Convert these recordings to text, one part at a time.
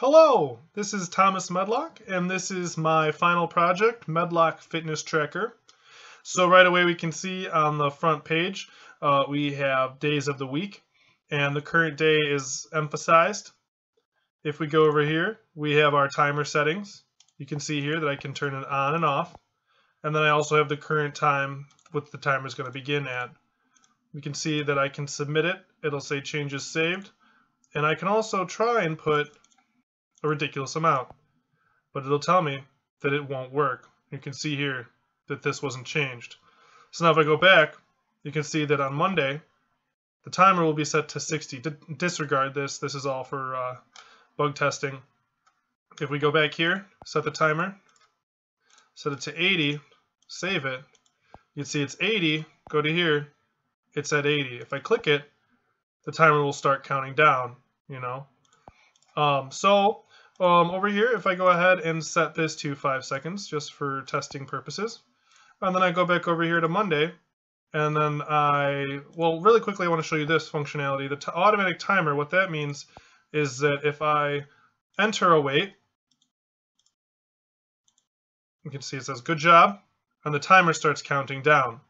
Hello, this is Thomas Medlock, and this is my final project, Medlock Fitness Tracker. So right away we can see on the front page, uh, we have days of the week, and the current day is emphasized. If we go over here, we have our timer settings. You can see here that I can turn it on and off. And then I also have the current time, what the timer is going to begin at. We can see that I can submit it. It'll say changes saved. And I can also try and put a ridiculous amount. But it'll tell me that it won't work. You can see here that this wasn't changed. So now if I go back, you can see that on Monday, the timer will be set to 60. D disregard this. This is all for uh, bug testing. If we go back here, set the timer, set it to 80, save it, you can see it's 80, go to here, it's at 80. If I click it, the timer will start counting down, you know. Um, so um, over here, if I go ahead and set this to five seconds, just for testing purposes, and then I go back over here to Monday, and then I, well, really quickly, I want to show you this functionality. The automatic timer, what that means is that if I enter a weight, you can see it says good job, and the timer starts counting down.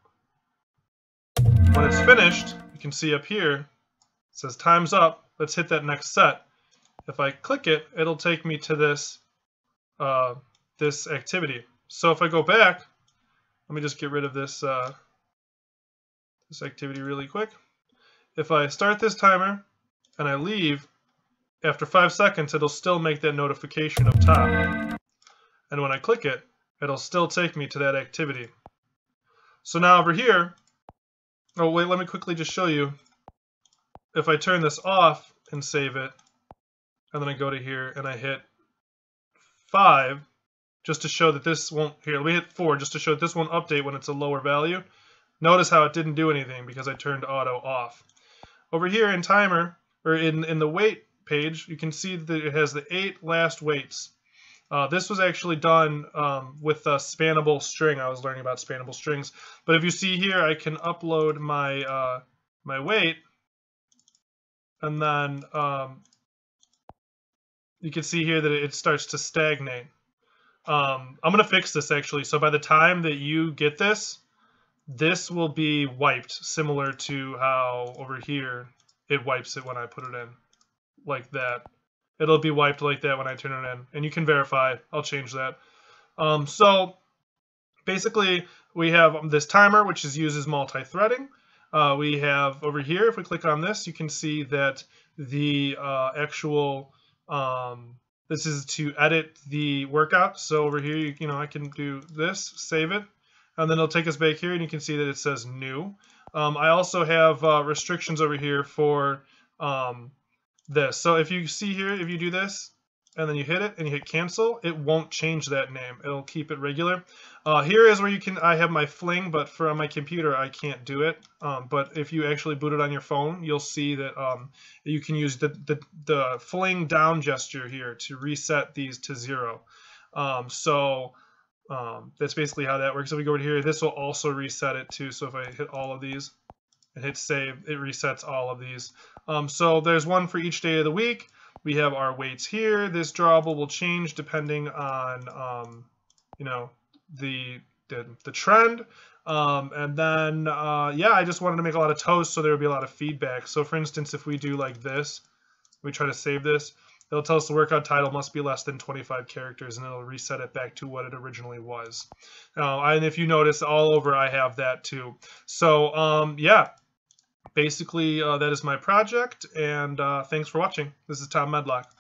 When it's finished, you can see up here, it says time's up, let's hit that next set. If I click it, it'll take me to this, uh, this activity. So if I go back, let me just get rid of this, uh, this activity really quick. If I start this timer and I leave, after five seconds, it'll still make that notification up top. And when I click it, it'll still take me to that activity. So now over here, oh wait, let me quickly just show you. If I turn this off and save it, and then I go to here and I hit 5 just to show that this won't, here, let me hit 4 just to show that this won't update when it's a lower value. Notice how it didn't do anything because I turned auto off. Over here in timer, or in, in the weight page, you can see that it has the eight last weights. Uh, this was actually done um, with a spannable string. I was learning about spannable strings. But if you see here, I can upload my uh, my weight, and then um, you can see here that it starts to stagnate. Um, I'm going to fix this actually. So by the time that you get this, this will be wiped similar to how over here it wipes it when I put it in like that. It'll be wiped like that when I turn it in. And you can verify. I'll change that. Um, so basically we have this timer which is uses multi-threading. Uh, we have over here, if we click on this, you can see that the uh, actual um, this is to edit the workout. So over here, you, you know, I can do this, save it, and then it'll take us back here, and you can see that it says new. Um, I also have uh, restrictions over here for um, this. So if you see here, if you do this, and then you hit it and you hit cancel, it won't change that name. It'll keep it regular. Uh, here is where you can, I have my Fling, but for my computer, I can't do it. Um, but if you actually boot it on your phone, you'll see that um, you can use the, the, the, Fling down gesture here to reset these to zero. Um, so um, that's basically how that works. If we go over here, this will also reset it too. So if I hit all of these and hit save, it resets all of these. Um, so there's one for each day of the week. We have our weights here. This drawable will change depending on, um, you know, the, the, the trend. Um, and then, uh, yeah, I just wanted to make a lot of toast so there would be a lot of feedback. So for instance, if we do like this, we try to save this, it'll tell us the workout title must be less than 25 characters and it'll reset it back to what it originally was. Uh, and if you notice all over, I have that too. So um, yeah, basically, uh, that is my project, and uh, thanks for watching. This is Tom Medlock.